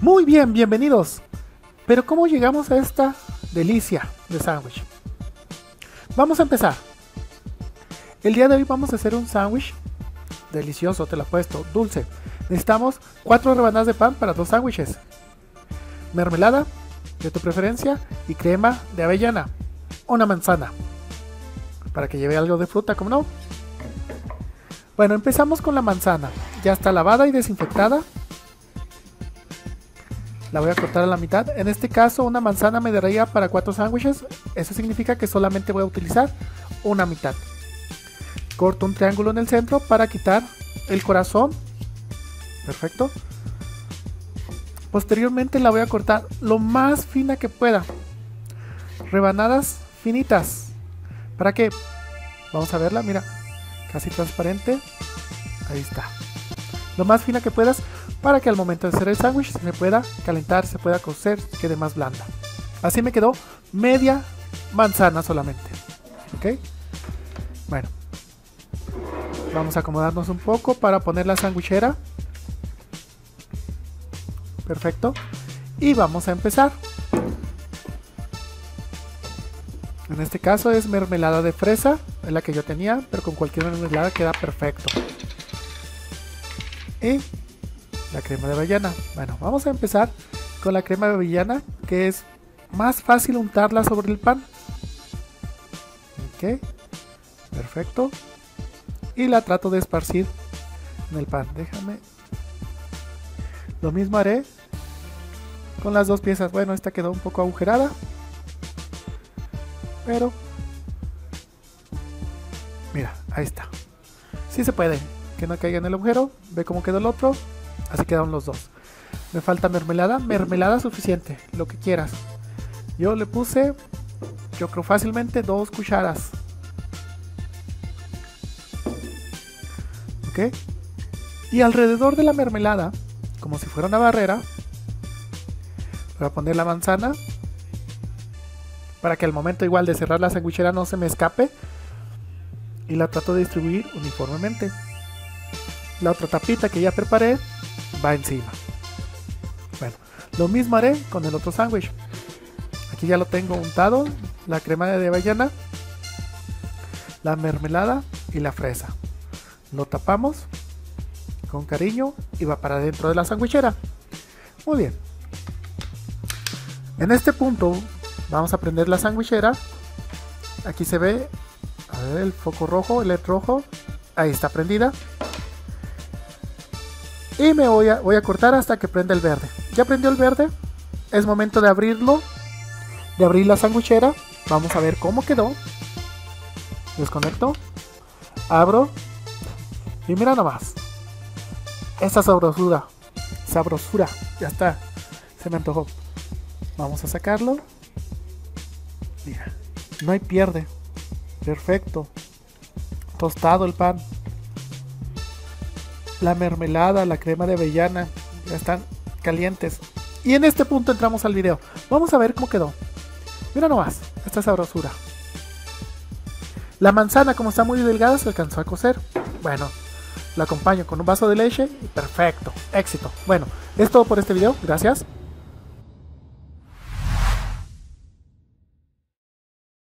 Muy bien, bienvenidos. Pero ¿cómo llegamos a esta delicia de sándwich? Vamos a empezar. El día de hoy vamos a hacer un sándwich delicioso, te lo puesto, dulce. Necesitamos 4 rebanadas de pan para dos sándwiches. Mermelada, de tu preferencia, y crema de avellana. Una manzana. Para que lleve algo de fruta, como no. Bueno, empezamos con la manzana. Ya está lavada y desinfectada. La voy a cortar a la mitad. En este caso, una manzana me daría para cuatro sándwiches. Eso significa que solamente voy a utilizar una mitad. Corto un triángulo en el centro para quitar el corazón. Perfecto. Posteriormente la voy a cortar lo más fina que pueda. Rebanadas finitas. ¿Para qué? Vamos a verla, mira. Casi transparente. Ahí está. Lo más fina que puedas para que al momento de hacer el sándwich se pueda calentar, se pueda cocer, quede más blanda. Así me quedó media manzana solamente. ¿Ok? Bueno. Vamos a acomodarnos un poco para poner la sandwichera. Perfecto. Y vamos a empezar. En este caso es mermelada de fresa, es la que yo tenía, pero con cualquier mermelada queda perfecto. Y la crema de avellana. Bueno, vamos a empezar con la crema de avellana, que es más fácil untarla sobre el pan. Ok, perfecto. Y la trato de esparcir en el pan. Déjame. Lo mismo haré con las dos piezas. Bueno, esta quedó un poco agujerada. Pero... Mira, ahí está. Si se puede. Que no caiga en el agujero. Ve cómo quedó el otro. Así quedaron los dos. Me falta mermelada. Mermelada suficiente. Lo que quieras. Yo le puse, yo creo fácilmente, dos cucharas. ¿Ok? Y alrededor de la mermelada, como si fuera una barrera, voy a poner la manzana. Para que al momento igual de cerrar la sandwichera no se me escape. Y la trato de distribuir uniformemente. La otra tapita que ya preparé va encima. Bueno, lo mismo haré con el otro sándwich. Aquí ya lo tengo untado, la crema de avellana, la mermelada y la fresa. Lo tapamos con cariño y va para dentro de la sandwichera. Muy bien. En este punto vamos a prender la sandwichera. Aquí se ve el foco rojo, el LED rojo. Ahí está prendida y me voy a, voy a cortar hasta que prenda el verde. Ya prendió el verde, es momento de abrirlo, de abrir la sandwichera. Vamos a ver cómo quedó. Desconecto, abro y mira nomás. Esta sabrosura, sabrosura, ya está, se me antojó. Vamos a sacarlo. Mira, no hay pierde. Perfecto. Tostado el pan la mermelada, la crema de avellana, ya están calientes. Y en este punto entramos al video. Vamos a ver cómo quedó. Mira nomás, esta sabrosura. La manzana, como está muy delgada, se alcanzó a cocer. Bueno, la acompaño con un vaso de leche y perfecto, éxito. Bueno, es todo por este video, gracias.